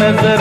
नजर